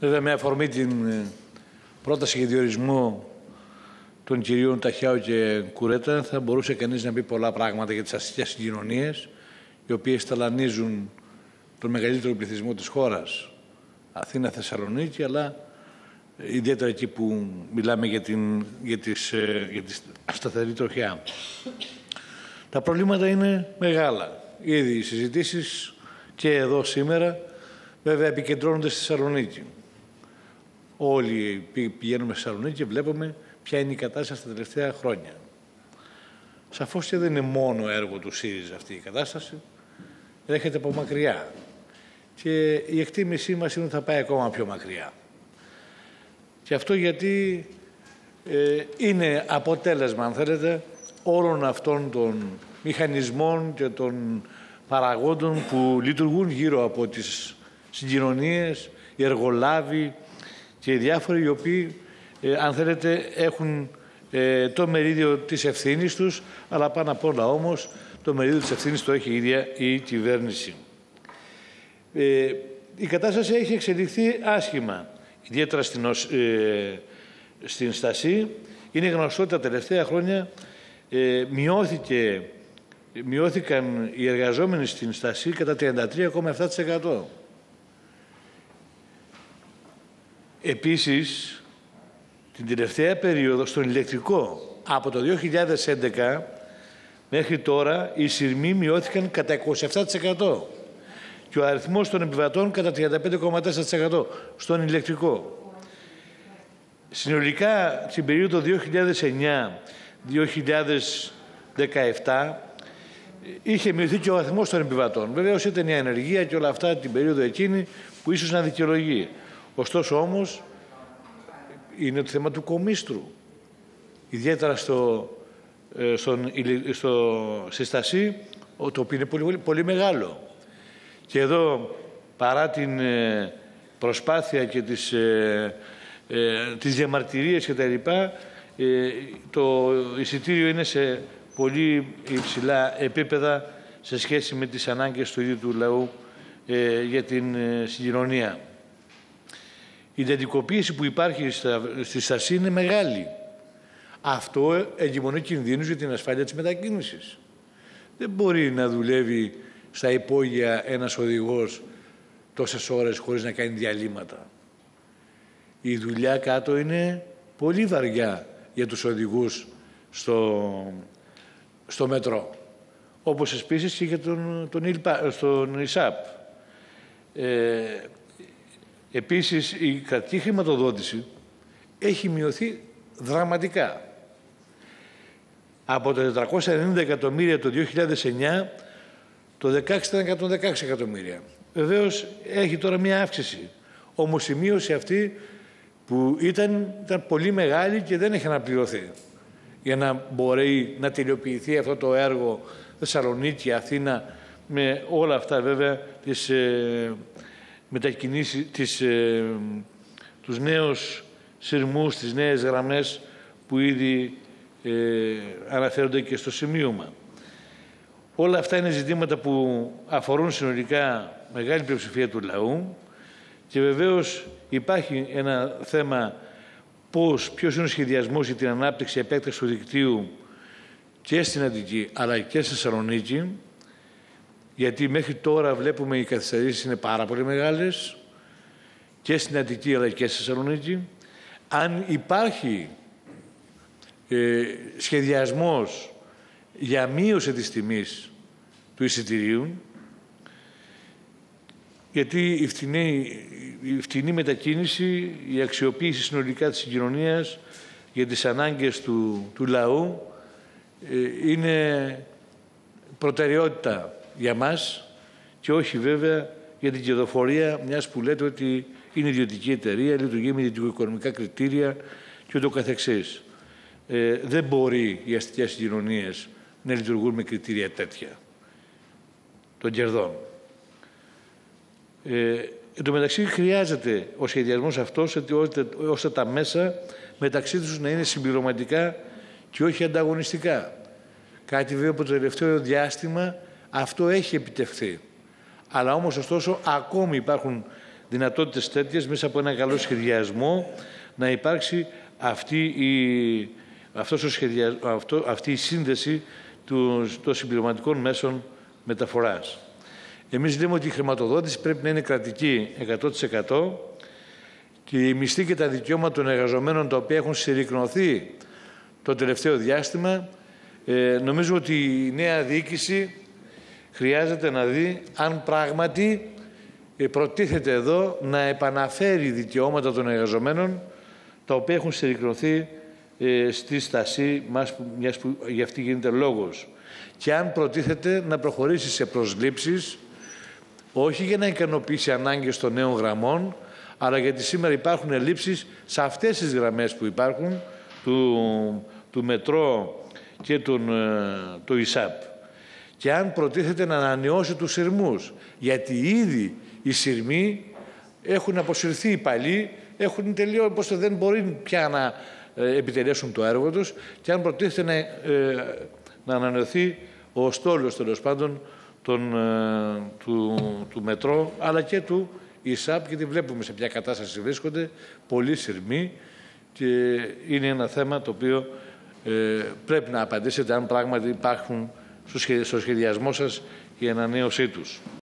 Βέβαια, με αφορμή την ε, πρόταση για διορισμό των κυρίων Ταχιάου και Κουρέτα θα μπορούσε κανείς να πει πολλά πράγματα για τις αστικές συγκοινωνίες οι οποίες ταλανίζουν τον μεγαλύτερο πληθυσμό της χώρας Αθήνα-Θεσσαλονίκη αλλά ιδιαίτερα εκεί που μιλάμε για την, για τις, ε, για τη σταθερή τροχιά. Τα προβλήματα είναι μεγάλα. Ήδη οι συζητήσεις και εδώ σήμερα βέβαια επικεντρώνονται στη Θεσσαλονίκη. Όλοι πηγαίνουμε στη Θεσσαλονίκη και βλέπουμε ποια είναι η κατάσταση τα τελευταία χρόνια. Σαφώς και δεν είναι μόνο έργο του ΣΥΡΙΖΑ αυτή η κατάσταση. Έρχεται από μακριά. Και η εκτίμησή μας είναι ότι θα πάει ακόμα πιο μακριά. Και αυτό γιατί ε, είναι αποτέλεσμα, αν θέλετε, όλων αυτών των μηχανισμών και των παραγόντων που λειτουργούν γύρω από τις συγκοινωνίες, οι εργολάβοι και οι διάφοροι οι οποίοι, ε, αν θέλετε, έχουν ε, το μερίδιο της ευθύνης τους, αλλά πάνω απ' όλα όμως το μερίδιο της ευθύνης το έχει η ίδια η κυβέρνηση. Ε, η κατάσταση έχει εξελιχθεί άσχημα, ιδιαίτερα στην, ε, στην Στασή. Είναι γνωστό ότι τα τελευταία χρόνια ε, μειώθηκε, μειώθηκαν οι εργαζόμενοι στην Στασή κατά 33,7%. Επίσης, την τελευταία περίοδο στον ηλεκτρικό, από το 2011 μέχρι τώρα, οι σειρμοί μειώθηκαν κατά 27% και ο αριθμός των επιβατών κατά 35,4% στον ηλεκτρικό. Συνολικά, στην περίοδο 2009-2017, είχε μειωθεί και ο αριθμός των επιβατών. Βεβαίως ήταν η ανεργία και όλα αυτά την περίοδο εκείνη που ίσως να δικαιολογεί. Ωστόσο όμως είναι το θέμα του κομίστρου. Ιδιαίτερα στο, ε, στον, στο συστασί, το οποίο είναι πολύ, πολύ μεγάλο. Και εδώ, παρά την ε, προσπάθεια και τις, ε, ε, τις διαμαρτυρίες και τα λοιπά, ε, το εισιτήριο είναι σε πολύ υψηλά επίπεδα σε σχέση με τις ανάγκες του ίδιου του λαού για την συγκοινωνία. Η εντατικοποίηση που υπάρχει στη Στασία είναι μεγάλη. Αυτό εγκυμονεί κινδύνους για την ασφάλεια της μετακίνησης. Δεν μπορεί να δουλεύει στα υπόγεια ένας οδηγός τόσες ώρες χωρίς να κάνει διαλύματα. Η δουλειά κάτω είναι πολύ βαριά για τους οδηγούς στο, στο μετρό. Όπως επίσης και για τον, τον, στον ΙΣΑΠ. Ε, επίσης η κρατική χρηματοδότηση έχει μειωθεί δραματικά. Από τα 490 εκατομμύρια το 2009 το 16 ήταν 116 εκατομμύρια. Βεβαίως έχει τώρα μία αύξηση. Όμως η μείωση αυτή που ήταν, ήταν πολύ μεγάλη και δεν έχει αναπληρωθεί για να μπορεί να τελειοποιηθεί αυτό το έργο Θεσσαλονίκη, Αθήνα με όλα αυτά βέβαια τις ε, μετακινήσεις, τις, ε, τους νέους σειρμούς, τις νέες γραμμές που ήδη ε, αναφέρονται και στο σημείωμα. Όλα αυτά είναι ζητήματα που αφορούν συνολικά μεγάλη πλειοψηφία του λαού και βεβαίως υπάρχει ένα θέμα πώς, ποιος είναι ο σχεδιασμός για την ανάπτυξη επέκταση του δικτύου και στην Αττική αλλά και στη Θεσσαλονίκη γιατί μέχρι τώρα βλέπουμε οι καθυστερήσεις είναι πάρα πολύ μεγάλες και στην Αττική αλλά και στη Θεσσαλονίκη. Αν υπάρχει ε, σχεδιασμός για μείωση της τιμής του εισιτηρίου γιατί η φτηνή, η φτηνή μετακίνηση, η αξιοποίηση συνολικά της συγκοινωνίας για τις ανάγκες του, του λαού ε, είναι προτεραιότητα για μας και όχι βέβαια για την κερδοφορία μιας που λέτε ότι είναι ιδιωτική εταιρεία, λειτουργεί με ιδιωτικο-οικονομικά κριτήρια και ούτω καθεξής. Ε, δεν μπορεί οι αστικές συγκοινωνίες να λειτουργούν με κριτήρια τέτοια των κερδών. Ε, εν τω μεταξύ χρειάζεται ο σχεδιασμός αυτός ώστε τα μέσα μεταξύ τους να είναι συμπληρωματικά και όχι ανταγωνιστικά. Κάτι βέβαια από το τελευταίο διάστημα αυτό έχει επιτευχθεί. Αλλά όμως ωστόσο ακόμη υπάρχουν δυνατότητες τέτοιες μέσα από ένα καλό σχεδιασμό να υπάρξει αυτή η, αυτός ο σχεδια... αυτό, αυτή η σύνδεση τους, των συμπληρωματικών μέσων μεταφοράς. Εμείς λέμε ότι η χρηματοδότηση πρέπει να είναι κρατική 100% και η μισθή και τα δικαιώματα των εργαζομένων τα οποία έχουν συρρυκνωθεί το τελευταίο διάστημα ε, νομίζω ότι η νέα διοίκηση χρειάζεται να δει αν πράγματι ε, προτίθεται εδώ να επαναφέρει δικαιώματα των εργαζομένων τα οποία έχουν συρρυκνωθεί ε, στη στασή μας, μιας που για αυτή γίνεται λόγος. Και αν προτίθεται να προχωρήσει σε προσλήψεις, όχι για να ικανοποιήσει ανάγκες των νέων γραμμών, αλλά γιατί σήμερα υπάρχουν ελλείψεις σε αυτές τις γραμμές που υπάρχουν, του, του μετρό και τον, ε, του ΙΣΑΠ. Και αν προτίθεται να ανανεώσει τους σειρμούς, γιατί ήδη οι σειρμοί έχουν αποσυρθεί οι παλιοί, έχουν τελειώσει, πως δεν μπορεί πια να ε, επιτελέσουν το έργο τους. Και αν προτίθεται να, ε, να ανανεωθεί ο στόλος τέλος πάντων τον, ε, του, του μετρό αλλά και του ΙΣΑΠ γιατί βλέπουμε σε ποια κατάσταση βρίσκονται πολλοί σειρμοί και είναι ένα θέμα το οποίο ε, πρέπει να απαντήσετε αν πράγματι υπάρχουν στο σχεδιασμό σας η ανανέωσή τους.